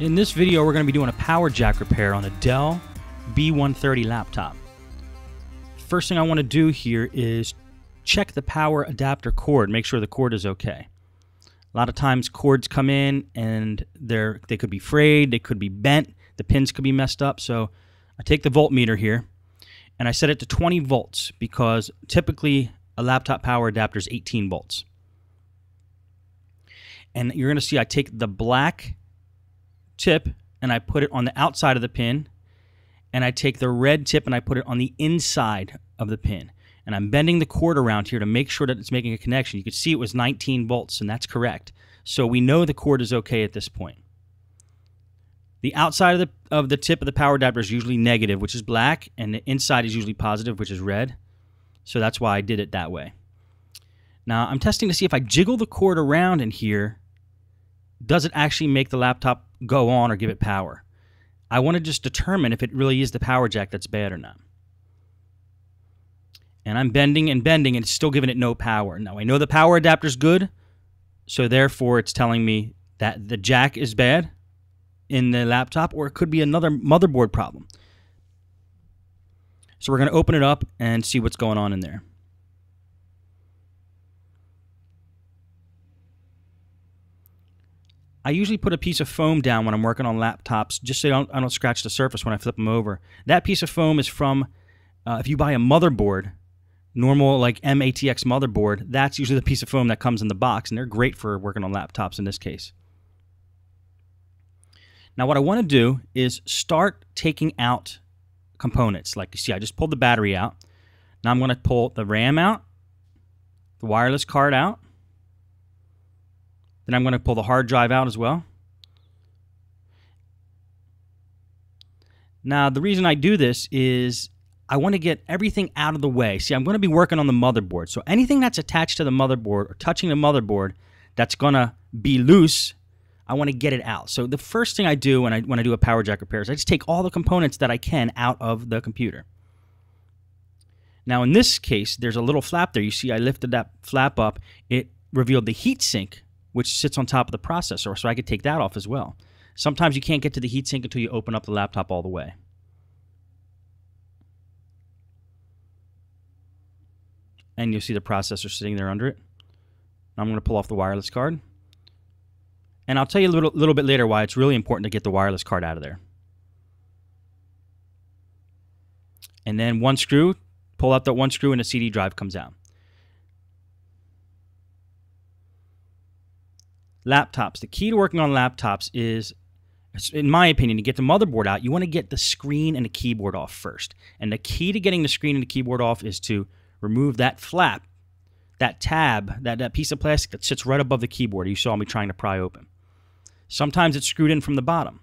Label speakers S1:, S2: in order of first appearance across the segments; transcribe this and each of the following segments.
S1: In this video, we're going to be doing a power jack repair on a Dell B130 laptop. First thing I want to do here is check the power adapter cord, make sure the cord is okay. A lot of times cords come in and they're they could be frayed, they could be bent, the pins could be messed up. So I take the voltmeter here and I set it to 20 volts because typically a laptop power adapter is 18 volts. And you're going to see I take the black tip and I put it on the outside of the pin and I take the red tip and I put it on the inside of the pin. And I'm bending the cord around here to make sure that it's making a connection. You can see it was 19 volts, and that's correct. So we know the cord is okay at this point. The outside of the, of the tip of the power adapter is usually negative, which is black, and the inside is usually positive, which is red. So that's why I did it that way. Now I'm testing to see if I jiggle the cord around in here, does it actually make the laptop go on or give it power? I want to just determine if it really is the power jack that's bad or not and I'm bending and bending and it's still giving it no power. Now I know the power adapter's good, so therefore it's telling me that the jack is bad in the laptop or it could be another motherboard problem. So we're going to open it up and see what's going on in there. I usually put a piece of foam down when I'm working on laptops just so I don't, I don't scratch the surface when I flip them over. That piece of foam is from, uh, if you buy a motherboard, normal like MATX motherboard, that's usually the piece of foam that comes in the box, and they're great for working on laptops in this case. Now what I want to do is start taking out components. Like you see, I just pulled the battery out. Now I'm going to pull the RAM out, the wireless card out. Then I'm going to pull the hard drive out as well. Now, the reason I do this is I want to get everything out of the way. See, I'm going to be working on the motherboard. So anything that's attached to the motherboard or touching the motherboard that's going to be loose, I want to get it out. So the first thing I do when I when I do a power jack repair is I just take all the components that I can out of the computer. Now in this case, there's a little flap there. You see I lifted that flap up. It revealed the heatsink, which sits on top of the processor, so I could take that off as well. Sometimes you can't get to the heatsink until you open up the laptop all the way. and you'll see the processor sitting there under it. I'm going to pull off the wireless card. And I'll tell you a little, little bit later why it's really important to get the wireless card out of there. And then one screw, pull out that one screw and a CD drive comes out. Laptops. The key to working on laptops is, in my opinion, to get the motherboard out, you want to get the screen and the keyboard off first. And the key to getting the screen and the keyboard off is to remove that flap, that tab, that, that piece of plastic that sits right above the keyboard you saw me trying to pry open. Sometimes it's screwed in from the bottom.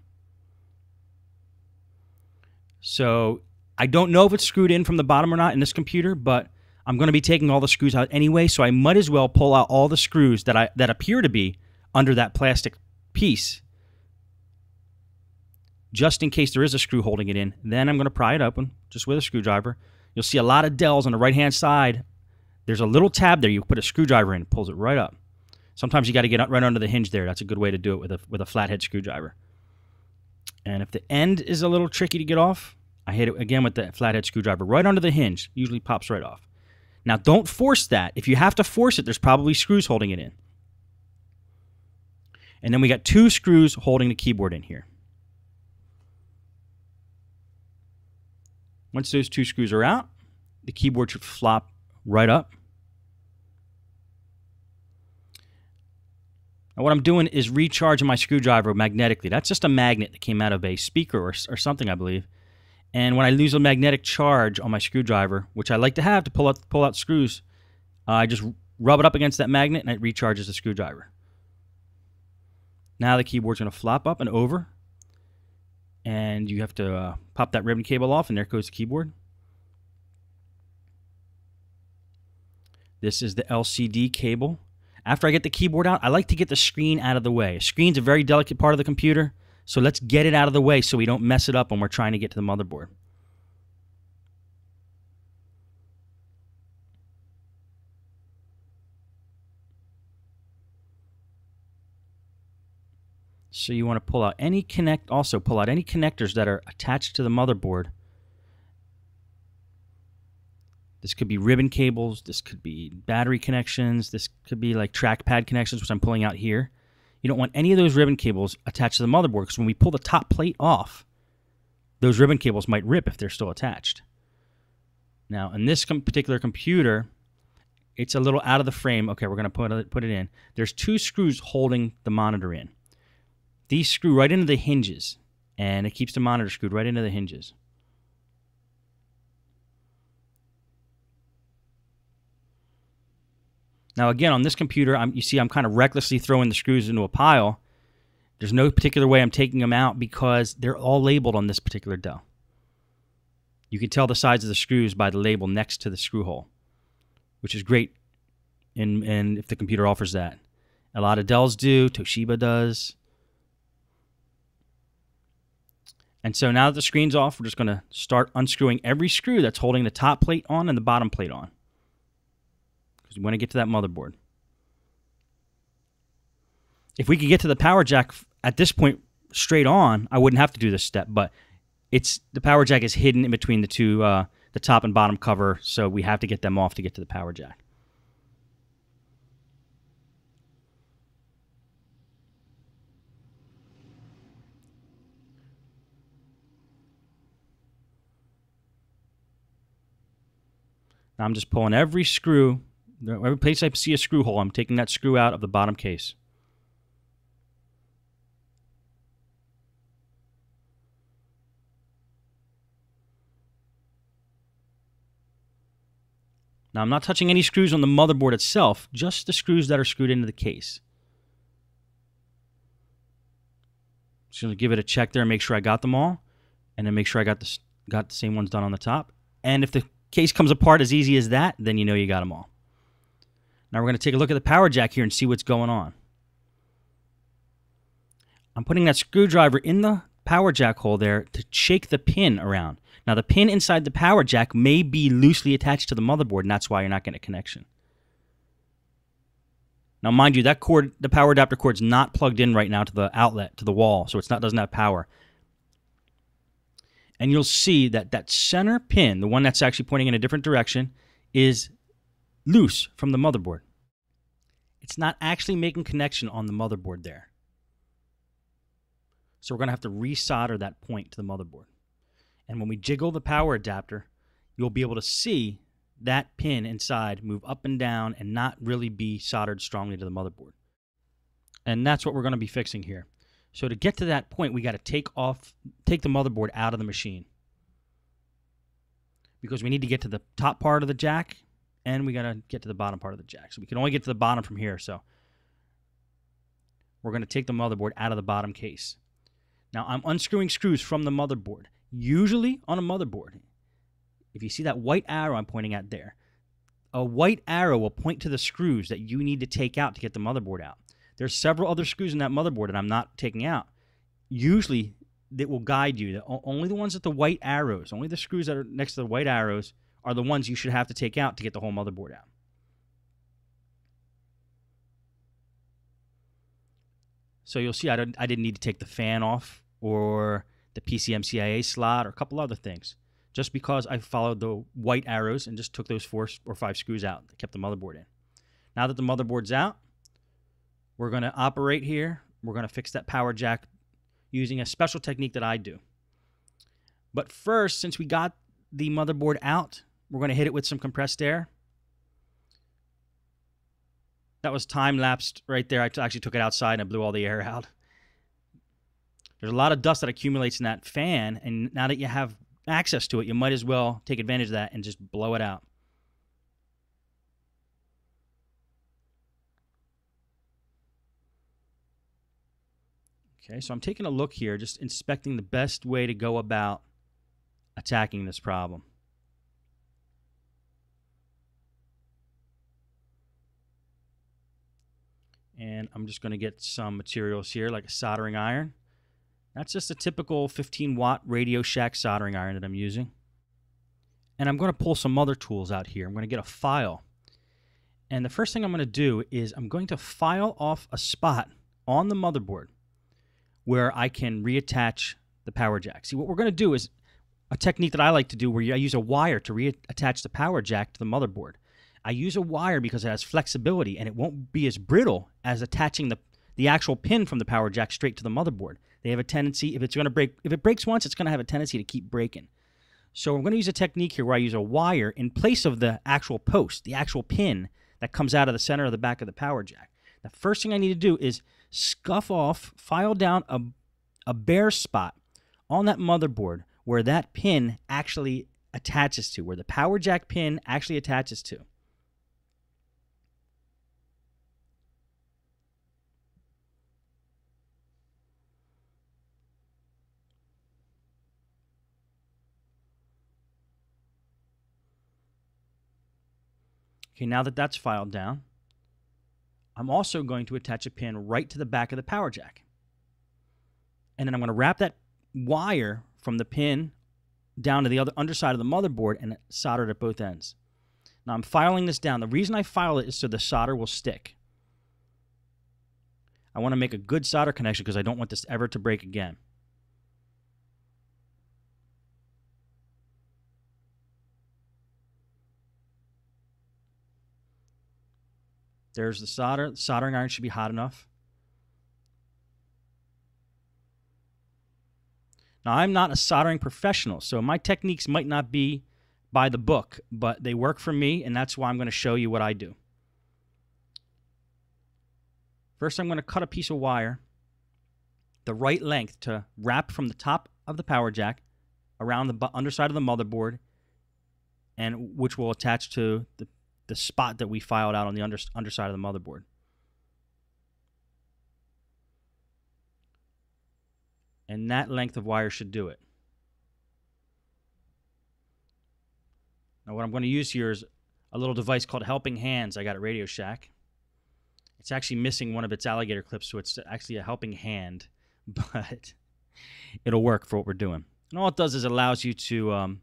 S1: So I don't know if it's screwed in from the bottom or not in this computer, but I'm going to be taking all the screws out anyway, so I might as well pull out all the screws that I that appear to be under that plastic piece just in case there is a screw holding it in. Then I'm going to pry it open just with a screwdriver. You'll see a lot of Dells on the right-hand side. There's a little tab there. You put a screwdriver in, pulls it right up. Sometimes you got to get right under the hinge there. That's a good way to do it with a, with a flathead screwdriver. And if the end is a little tricky to get off, I hit it again with the flathead screwdriver right under the hinge. Usually pops right off. Now, don't force that. If you have to force it, there's probably screws holding it in. And then we got two screws holding the keyboard in here. Once those two screws are out, the keyboard should flop right up. Now what I'm doing is recharging my screwdriver magnetically. That's just a magnet that came out of a speaker or, or something, I believe. And when I lose a magnetic charge on my screwdriver, which I like to have to pull out, pull out screws, uh, I just rub it up against that magnet and it recharges the screwdriver. Now the keyboard's going to flop up and over and you have to uh, pop that ribbon cable off and there goes the keyboard. This is the LCD cable. After I get the keyboard out, I like to get the screen out of the way. A screen's a very delicate part of the computer, so let's get it out of the way so we don't mess it up when we're trying to get to the motherboard. So you want to pull out any connect, also pull out any connectors that are attached to the motherboard. This could be ribbon cables, this could be battery connections, this could be like trackpad connections, which I'm pulling out here. You don't want any of those ribbon cables attached to the motherboard because when we pull the top plate off, those ribbon cables might rip if they're still attached. Now, in this com particular computer, it's a little out of the frame. Okay, we're going to put it, put it in. There's two screws holding the monitor in. These screw right into the hinges, and it keeps the monitor screwed right into the hinges. Now, again, on this computer, I'm, you see I'm kind of recklessly throwing the screws into a pile. There's no particular way I'm taking them out because they're all labeled on this particular Dell. You can tell the size of the screws by the label next to the screw hole, which is great and, and if the computer offers that. A lot of Dells do, Toshiba does. And so now that the screen's off, we're just going to start unscrewing every screw that's holding the top plate on and the bottom plate on. Because we want to get to that motherboard. If we could get to the power jack at this point straight on, I wouldn't have to do this step. But it's the power jack is hidden in between the two, uh, the top and bottom cover, so we have to get them off to get to the power jack. Now I'm just pulling every screw, every place I see a screw hole, I'm taking that screw out of the bottom case. Now, I'm not touching any screws on the motherboard itself, just the screws that are screwed into the case. Just to give it a check there and make sure I got them all, and then make sure I got the, got the same ones done on the top. And if the case comes apart as easy as that, then you know you got them all. Now we're going to take a look at the power jack here and see what's going on. I'm putting that screwdriver in the power jack hole there to shake the pin around. Now, the pin inside the power jack may be loosely attached to the motherboard, and that's why you're not getting a connection. Now, mind you, that cord, the power adapter cord, is not plugged in right now to the outlet, to the wall, so it's not doesn't have power. And you'll see that that center pin, the one that's actually pointing in a different direction, is loose from the motherboard. It's not actually making connection on the motherboard there. So we're going to have to resolder that point to the motherboard. And when we jiggle the power adapter, you'll be able to see that pin inside move up and down and not really be soldered strongly to the motherboard. And that's what we're going to be fixing here. So to get to that point, we got to take off, take the motherboard out of the machine. Because we need to get to the top part of the jack and we got to get to the bottom part of the jack. So we can only get to the bottom from here. So we're going to take the motherboard out of the bottom case. Now I'm unscrewing screws from the motherboard usually on a motherboard. If you see that white arrow I'm pointing at there, a white arrow will point to the screws that you need to take out to get the motherboard out. There's several other screws in that motherboard that I'm not taking out. Usually, that will guide you. Only the ones with the white arrows, only the screws that are next to the white arrows, are the ones you should have to take out to get the whole motherboard out. So you'll see I didn't, I didn't need to take the fan off or the PCMCIA slot, or a couple other things. Just because I followed the white arrows and just took those four or five screws out that kept the motherboard in. Now that the motherboard's out, we're going to operate here. We're going to fix that power jack using a special technique that I do. But first, since we got the motherboard out, we're going to hit it with some compressed air. That was time lapsed right there. I actually took it outside and I blew all the air out. There's a lot of dust that accumulates in that fan, and now that you have access to it, you might as well take advantage of that and just blow it out. Okay, so I'm taking a look here, just inspecting the best way to go about attacking this problem. And I'm just going to get some materials here, like a soldering iron. That's just a typical 15 watt Radio Shack soldering iron that I'm using. And I'm going to pull some other tools out here. I'm going to get a file. And the first thing I'm going to do is I'm going to file off a spot on the motherboard where I can reattach the power jack. See, what we're going to do is a technique that I like to do where I use a wire to reattach the power jack to the motherboard. I use a wire because it has flexibility and it won't be as brittle as attaching the, the actual pin from the power jack straight to the motherboard. They have a tendency, if it's going to break, if it breaks once, it's going to have a tendency to keep breaking. So we're going to use a technique here where I use a wire in place of the actual post, the actual pin that comes out of the center of the back of the power jack. The first thing I need to do is scuff off, file down a, a bare spot on that motherboard where that pin actually attaches to, where the power jack pin actually attaches to. Okay, now that that's filed down, I'm also going to attach a pin right to the back of the power jack. And then I'm going to wrap that wire from the pin down to the other underside of the motherboard and solder it at both ends. Now I'm filing this down. The reason I file it is so the solder will stick. I want to make a good solder connection because I don't want this ever to break again. There's the solder. The soldering iron should be hot enough. Now, I'm not a soldering professional, so my techniques might not be by the book, but they work for me, and that's why I'm going to show you what I do. First, I'm going to cut a piece of wire the right length to wrap from the top of the power jack around the underside of the motherboard, and which will attach to the the spot that we filed out on the under, underside of the motherboard. And that length of wire should do it. Now what I'm going to use here is a little device called Helping Hands I got at Radio Shack. It's actually missing one of its alligator clips, so it's actually a helping hand, but it'll work for what we're doing. And all it does is allows you to um,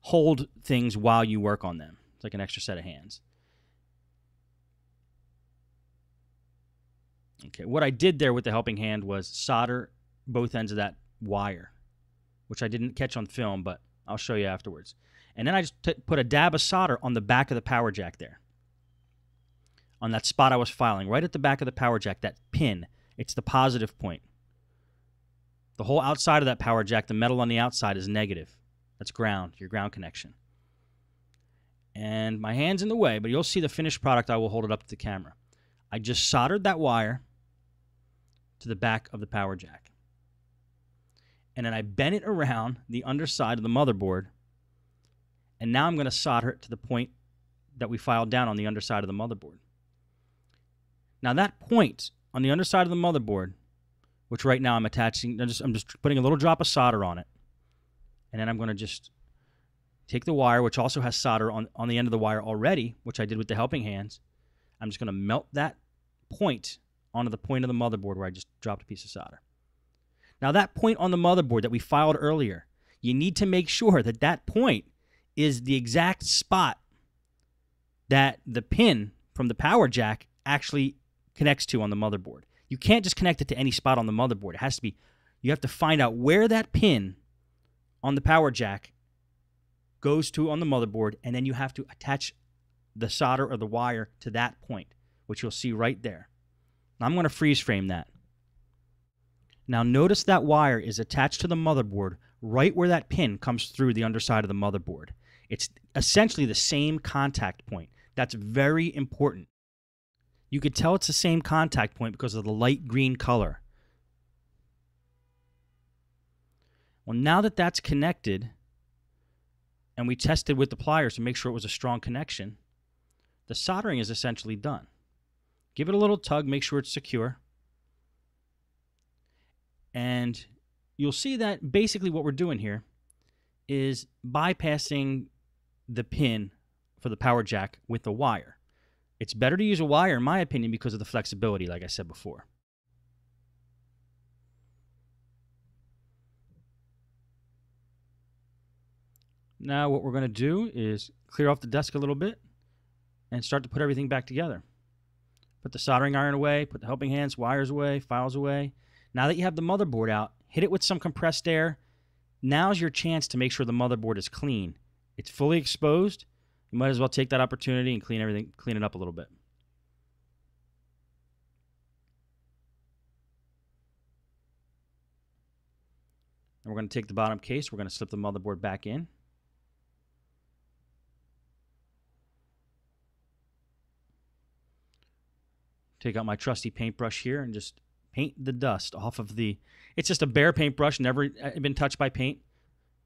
S1: hold things while you work on them. It's like an extra set of hands. Okay, what I did there with the helping hand was solder both ends of that wire, which I didn't catch on film, but I'll show you afterwards. And then I just put a dab of solder on the back of the power jack there. On that spot I was filing, right at the back of the power jack, that pin. It's the positive point. The whole outside of that power jack, the metal on the outside is negative. That's ground, your ground connection and my hand's in the way, but you'll see the finished product. I will hold it up to the camera. I just soldered that wire to the back of the power jack. And then I bent it around the underside of the motherboard. And now I'm going to solder it to the point that we filed down on the underside of the motherboard. Now that point on the underside of the motherboard, which right now I'm attaching, I'm just, I'm just putting a little drop of solder on it. And then I'm going to just take the wire, which also has solder on, on the end of the wire already, which I did with the helping hands. I'm just going to melt that point onto the point of the motherboard where I just dropped a piece of solder. Now, that point on the motherboard that we filed earlier, you need to make sure that that point is the exact spot that the pin from the power jack actually connects to on the motherboard. You can't just connect it to any spot on the motherboard. It has to be, you have to find out where that pin on the power jack goes to on the motherboard, and then you have to attach the solder or the wire to that point, which you'll see right there. Now I'm going to freeze frame that. Now notice that wire is attached to the motherboard right where that pin comes through the underside of the motherboard. It's essentially the same contact point. That's very important. You could tell it's the same contact point because of the light green color. Well, now that that's connected, and we tested with the pliers to make sure it was a strong connection, the soldering is essentially done. Give it a little tug, make sure it's secure. And you'll see that basically what we're doing here is bypassing the pin for the power jack with the wire. It's better to use a wire, in my opinion, because of the flexibility, like I said before. Now what we're going to do is clear off the desk a little bit and start to put everything back together. Put the soldering iron away, put the helping hands, wires away, files away. Now that you have the motherboard out, hit it with some compressed air. Now's your chance to make sure the motherboard is clean. It's fully exposed. You might as well take that opportunity and clean everything, clean it up a little bit. And we're going to take the bottom case, we're going to slip the motherboard back in. Take out my trusty paintbrush here and just paint the dust off of the. It's just a bare paintbrush, never uh, been touched by paint.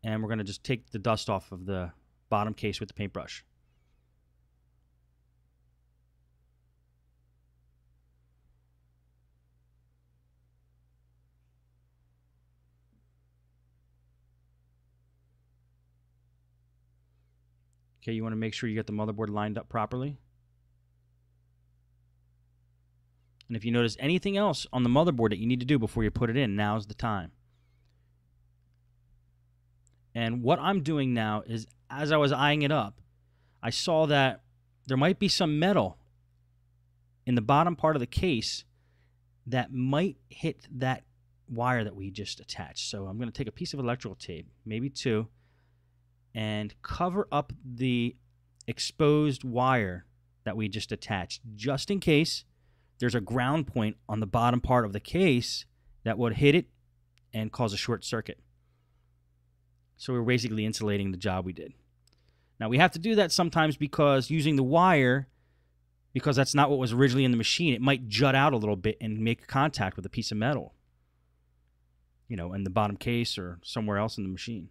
S1: And we're going to just take the dust off of the bottom case with the paintbrush. Okay, you want to make sure you get the motherboard lined up properly. And if you notice anything else on the motherboard that you need to do before you put it in, now's the time. And what I'm doing now is, as I was eyeing it up, I saw that there might be some metal in the bottom part of the case that might hit that wire that we just attached. So I'm going to take a piece of electrical tape, maybe two, and cover up the exposed wire that we just attached, just in case there's a ground point on the bottom part of the case that would hit it and cause a short circuit. So we're basically insulating the job we did. Now we have to do that sometimes because using the wire, because that's not what was originally in the machine, it might jut out a little bit and make contact with a piece of metal, you know, in the bottom case or somewhere else in the machine.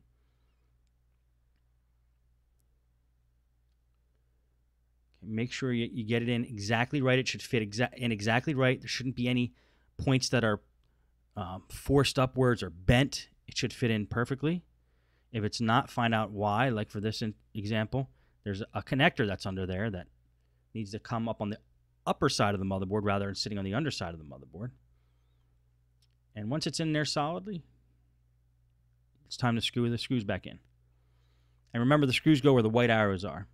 S1: Make sure you, you get it in exactly right. It should fit exa- in exactly right. There shouldn't be any points that are um, forced upwards or bent. It should fit in perfectly. If it's not, find out why. Like for this example, there's a connector that's under there that needs to come up on the upper side of the motherboard rather than sitting on the underside of the motherboard. And once it's in there solidly, it's time to screw the screws back in. And remember, the screws go where the white arrows are.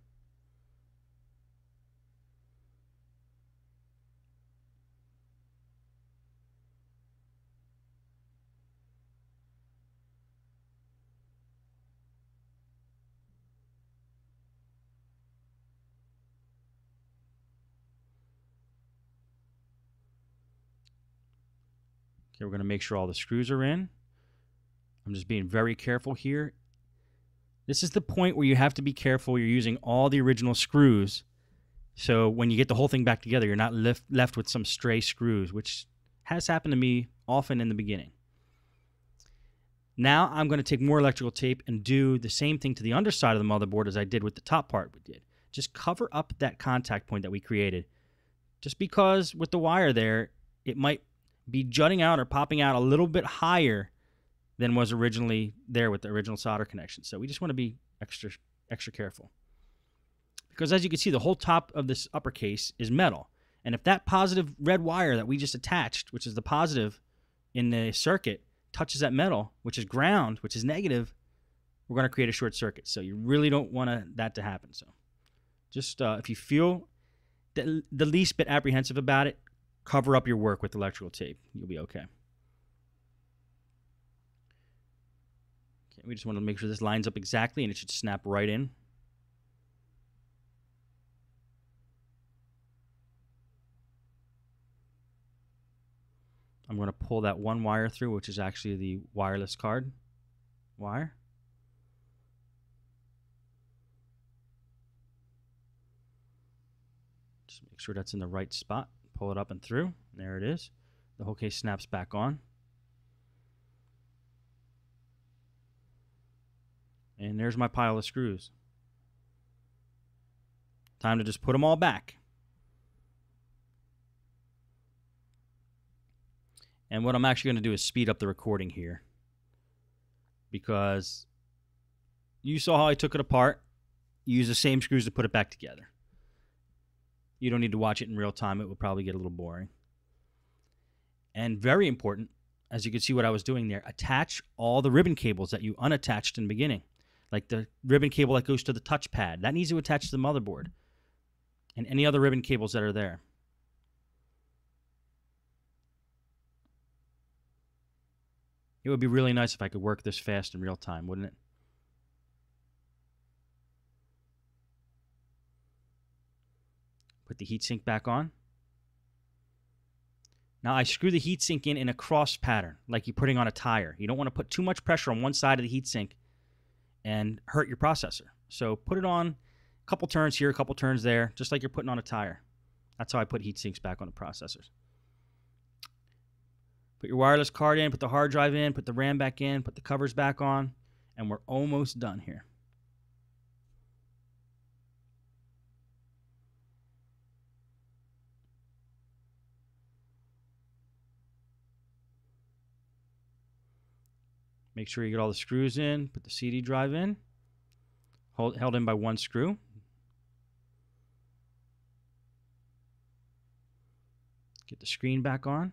S1: Okay, we're going to make sure all the screws are in. I'm just being very careful here. This is the point where you have to be careful. You're using all the original screws. So when you get the whole thing back together, you're not left, left with some stray screws, which has happened to me often in the beginning. Now I'm going to take more electrical tape and do the same thing to the underside of the motherboard as I did with the top part we did. Just cover up that contact point that we created. Just because with the wire there, it might be jutting out or popping out a little bit higher than was originally there with the original solder connection. So we just want to be extra extra careful. Because as you can see, the whole top of this upper case is metal. And if that positive red wire that we just attached, which is the positive in the circuit, touches that metal, which is ground, which is negative, we're going to create a short circuit. So you really don't want that to happen. So just uh, if you feel the, the least bit apprehensive about it, cover up your work with electrical tape. You'll be okay. Okay, we just want to make sure this lines up exactly and it should snap right in. I'm going to pull that one wire through, which is actually the wireless card wire. Just make sure that's in the right spot pull it up and through. There it is. The whole case snaps back on. And there's my pile of screws. Time to just put them all back. And what I'm actually going to do is speed up the recording here. Because you saw how I took it apart. Use the same screws to put it back together. You don't need to watch it in real time. It would probably get a little boring. And very important, as you can see what I was doing there, attach all the ribbon cables that you unattached in the beginning. Like the ribbon cable that goes to the touchpad. That needs to attach to the motherboard. And any other ribbon cables that are there. It would be really nice if I could work this fast in real time, wouldn't it? The heatsink back on. Now I screw the heatsink in in a cross pattern, like you're putting on a tire. You don't want to put too much pressure on one side of the heatsink and hurt your processor. So put it on a couple turns here, a couple turns there, just like you're putting on a tire. That's how I put heatsinks back on the processors. Put your wireless card in, put the hard drive in, put the RAM back in, put the covers back on, and we're almost done here. Make sure you get all the screws in, put the CD drive in, hold, held in by one screw. Get the screen back on.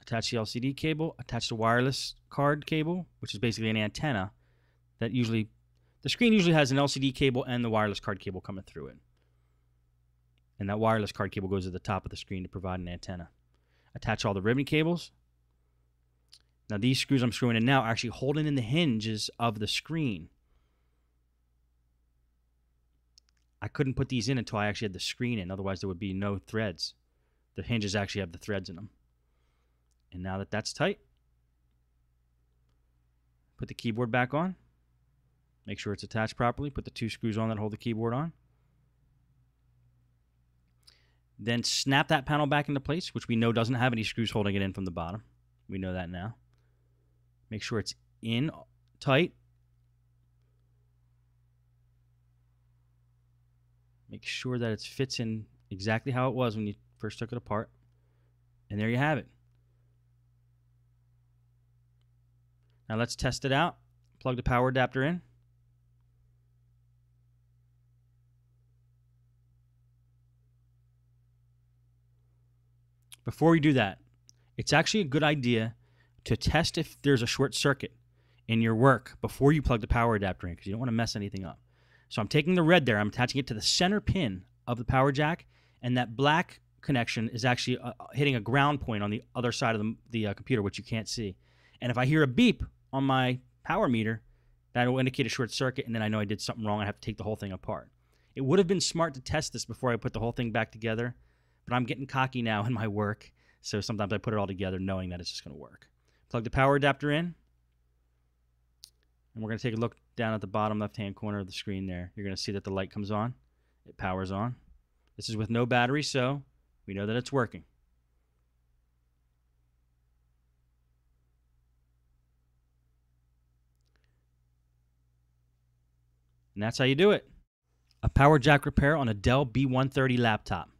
S1: Attach the LCD cable. Attach the wireless card cable, which is basically an antenna that usually, the screen usually has an LCD cable and the wireless card cable coming through it. And that wireless card cable goes to the top of the screen to provide an antenna. Attach all the ribbon cables. Now these screws I'm screwing in now are actually holding in the hinges of the screen. I couldn't put these in until I actually had the screen in, otherwise there would be no threads the hinges actually have the threads in them. And now that that's tight, put the keyboard back on. Make sure it's attached properly. Put the two screws on that hold the keyboard on. Then snap that panel back into place, which we know doesn't have any screws holding it in from the bottom. We know that now. Make sure it's in tight. Make sure that it fits in exactly how it was when you First took it apart. And there you have it. Now let's test it out. Plug the power adapter in. Before we do that, it's actually a good idea to test if there's a short circuit in your work before you plug the power adapter in because you don't want to mess anything up. So I'm taking the red there, I'm attaching it to the center pin of the power jack, and that black connection is actually uh, hitting a ground point on the other side of the, the uh, computer, which you can't see. And if I hear a beep on my power meter, that will indicate a short circuit, and then I know I did something wrong. I have to take the whole thing apart. It would have been smart to test this before I put the whole thing back together, but I'm getting cocky now in my work, so sometimes I put it all together knowing that it's just going to work. Plug the power adapter in, and we're going to take a look down at the bottom left-hand corner of the screen there. You're going to see that the light comes on. It powers on. This is with no battery, so we know that it's working. And that's how you do it. A power jack repair on a Dell B130 laptop.